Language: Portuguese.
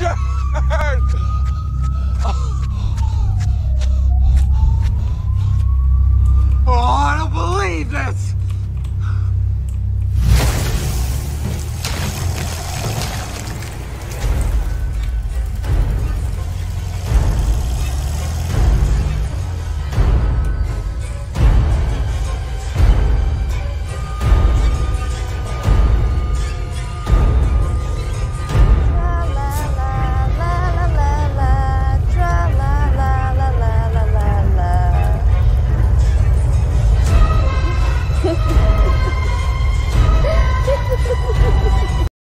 Roger!